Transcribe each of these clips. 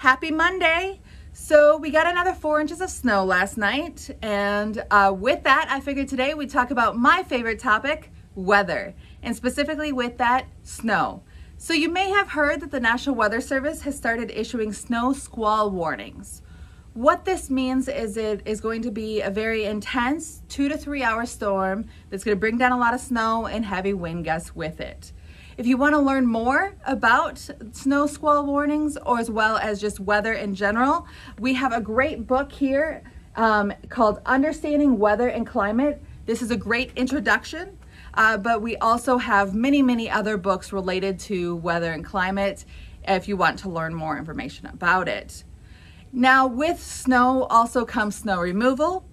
Happy Monday! So we got another four inches of snow last night, and uh, with that, I figured today we'd talk about my favorite topic, weather, and specifically with that, snow. So you may have heard that the National Weather Service has started issuing snow squall warnings. What this means is it is going to be a very intense two to three hour storm that's going to bring down a lot of snow and heavy wind gusts with it. If you want to learn more about snow squall warnings or as well as just weather in general, we have a great book here um, called Understanding Weather and Climate. This is a great introduction, uh, but we also have many, many other books related to weather and climate if you want to learn more information about it. Now, with snow also comes snow removal.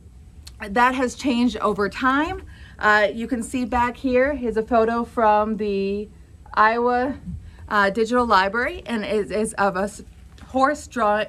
That has changed over time. Uh, you can see back here, here's a photo from the Iowa uh, Digital Library and it is of a horse draw,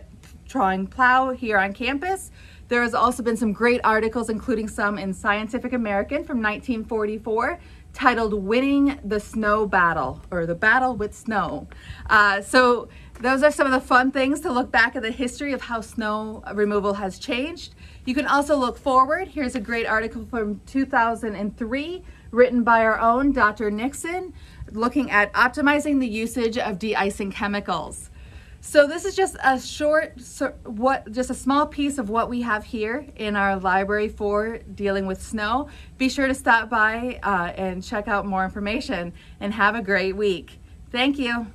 drawing plow here on campus. There has also been some great articles, including some in Scientific American from 1944 titled Winning the Snow Battle or The Battle with Snow. Uh, so those are some of the fun things to look back at the history of how snow removal has changed. You can also look forward. Here's a great article from 2003 written by our own Dr. Nixon looking at optimizing the usage of de-icing chemicals. So this is just a short, what, just a small piece of what we have here in our library for dealing with snow. Be sure to stop by uh, and check out more information and have a great week. Thank you.